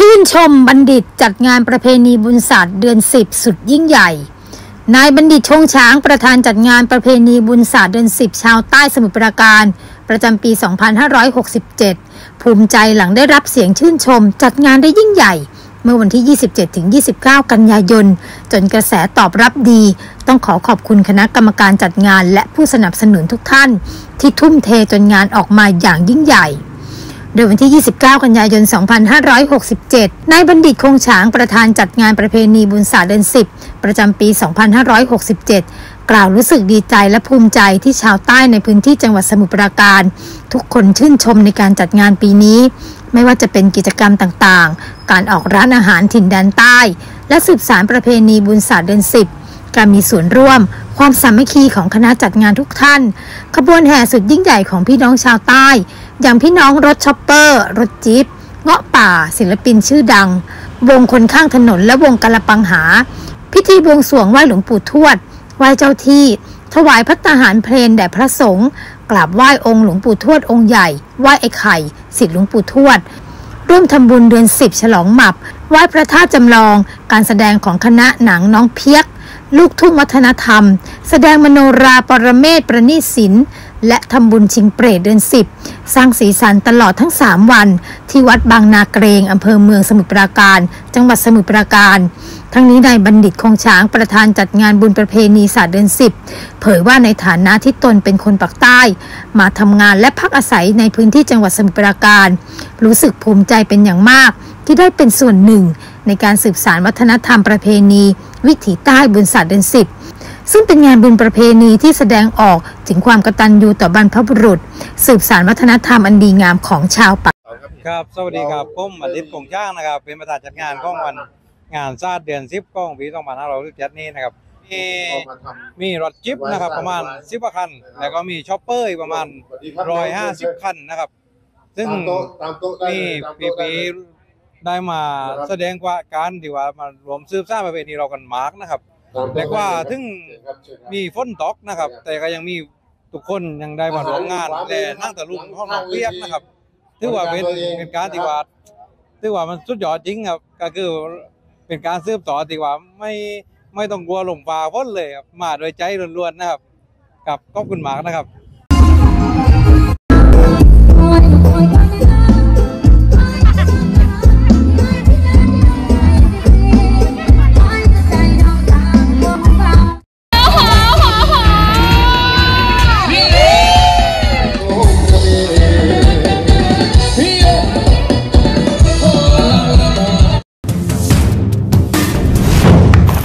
ชื่นชมบัณฑิตจัดงานประเพณีบุญศาสตร์เดือนสิบสุดยิ่งใหญ่ นายบัณฑิตชงช้างประธานจัดงานประเพณีบุญศาสตร์เดือนสิบชาวใต้สมุทรปราการ ประจำปี 2567 ภูมิใจหลังได้รับเสียงชื่นชม จัดงานได้ยิ่งใหญ่ เมื่อวันที่ 27-29 กันยายน จนกระแสตอบรับดี ต้องขอขอบคุณคณะกรรมการจัดงานและผู้สนับสนุนทุกท่าน ที่ทุ่มเทจนงานออกมาอย่างยิ่งใหญ่ โดยวันที่ 29 กันยายน 2567 นายบัณฑิตคงฉางประธานจัดงานประเพณีบุญศาสตร์เดือน 10 ประจำปี 2567 กล่าวรู้สึกดีใจและภูมิใจที่ชาวใต้ในพื้นที่จังหวัดสมุทรปราการ ทุกคนชื่นชมในการจัดงานปีนี้ ไม่ว่าจะเป็นกิจกรรมต่างๆ การออกร้านอาหารถิ่นแดนใต้ และสืบสารประเพณีบุญศาสตร์เดือน 10 การมีส่วนร่วม ความสามัคคีของคณะจัดงานทุกท่าน ขบวนแห่สุดยิ่งใหญ่ของพี่น้องชาวใต้ อย่างพี่น้องรถ chopper รถจี๊ปเงาะป่า ศิลปินชื่อดัง วงคนข้างถนนและวงกะละปังหา พิธีบวงสรวงไหว้หลวงปู่ทวด ไหว้เจ้าที่ ถวายภัตตาหารเพลแด่พระสงฆ์กราบไหว้องค์หลวงปู่ทวดองค์ใหญ่ ไหว้ไอ้ไข่ศิษย์หลวงปู่ทวด ร่วมทำบุญเดือนสิบฉลองหมรับ ไหว้พระธาตุจำลอง การแสดงของคณะหนังน้องเพียก ลูกทุ่งวัฒนธรรม แสดงมโนราปรเมศประณีศิลป์และทำบุญชิงเปรตเดือนสิบสร้างสีสันตลอดทั้ง 3 วัน ที่วัดบางนาเกรงอำเภอเมืองสมุทรปราการ จังหวัดสมุทรปราการ ทั้งนี้นายบัณฑิตคงช้างประธานจัดงานบุญประเพณีศาสตร์เดือนสิบเผยว่าในฐานะที่ตนเป็นคนปากใต้ มาทำงานและพักอาศัยในพื้นที่จังหวัดสมุทรปราการ รู้สึกภูมิใจเป็นอย่างมากที่ได้เป็นส่วนหนึ่งในการสืบสานวัฒนธรรมประเพณี วิถีใต้บุญศาสตร์เดือนสิบซึ่งเป็นงานบุญประเพณีที่แสดงออกถึงความกตัญญูต่อบรรพบุรุษ สืบสานวัฒนธรรมอันดีงามของชาวปักษ์ครับ สวัสดีครับผมบัณฑิตคงฉางนะครับ เป็นประธานจัดงานของวันงานสารทเดือนสิบของปี2567นี้นะครับ มีมีรถจี๊ปนะครับ ประมาณสิบคัน แล้วก็มี chopper อีกประมาณร้อยห้าสิบคันนะครับ ซึ่งตามโต๊ะได้มีเลยตามปีโต๊ะได้ปีเลย ได้มาแสดงกว่าการที่ว่ามารวมซื้อสร้างประเพณีเรากันมาร์กนะครับตามโต๊ะแต่ว่าถึงเชิญครับเชิญครับมีฝนตกนะครับ แต่ก็ยังมีทุกคนยังได้มาร่วมงานและนั่งตะลุงห้องน้องเปียกนะครับถือว่าเป็นเป็นการที่ว่าถือว่ามันสุดยอดจริงครับ ก็คือเป็นการซื้อต่อที่ว่าไม่ไม่ต้องกลัวหลงป่าพ้นเลยครับมาโดยใจล้วนๆนะครับกับขอบคุณมากนะครับ